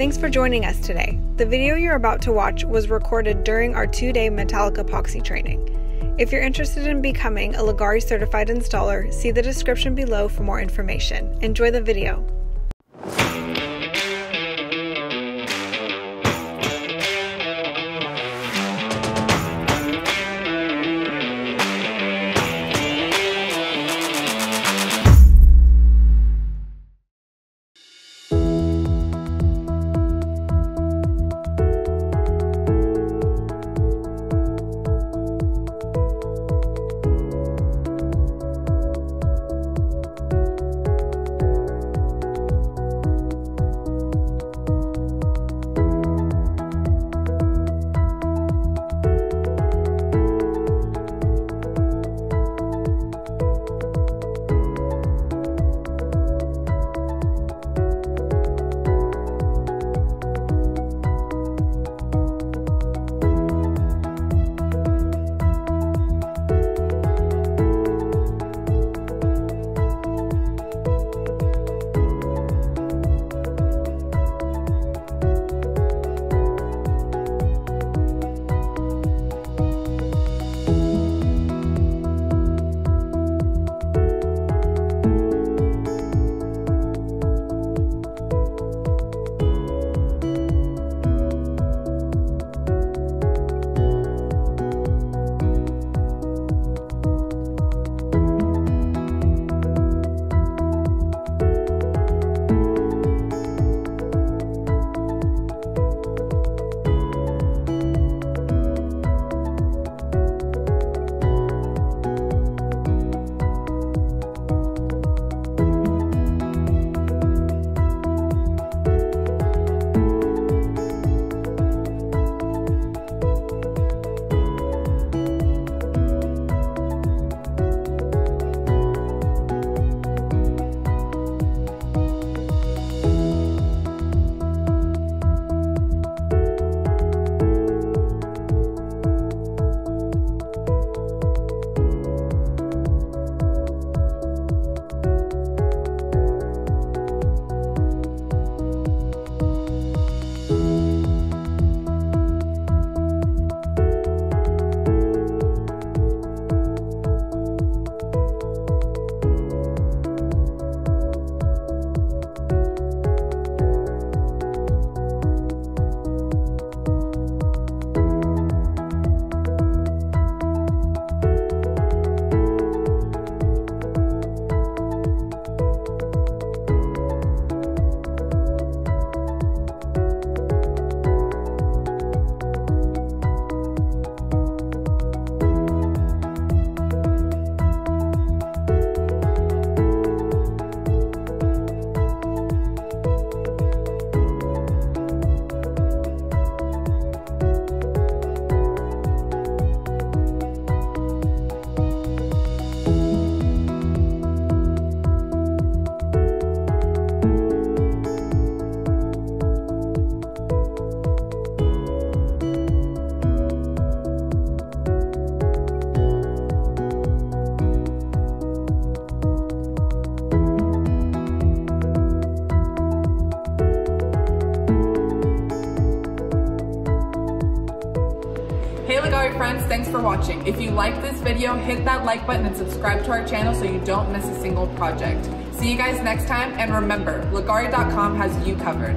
Thanks for joining us today. The video you're about to watch was recorded during our two day metallic epoxy training. If you're interested in becoming a Leggari certified installer, see the description below for more information. Enjoy the video. Hey Leggari friends, thanks for watching. If you like this video, hit that like button and subscribe to our channel so you don't miss a single project. See you guys next time, and remember, Leggari.com has you covered.